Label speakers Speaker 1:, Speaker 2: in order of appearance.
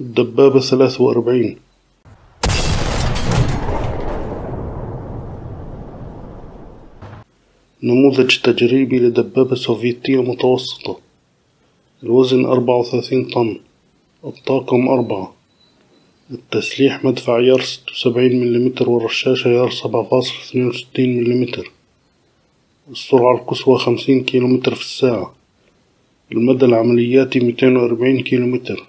Speaker 1: الدبابة ثلاث وأربعين. نموذج تجريبي لدبابة سوفيتية متوسطة. الوزن أربعة وثلاثين طن. الطاقم أربعة. التسليح مدفع عيار 76 وسبعين والرشاشة عيار سبعة ملم اثنين وستين السرعة القصوى خمسين كيلومتر في الساعة. المدى العملياتي ميتين وأربعين كيلومتر.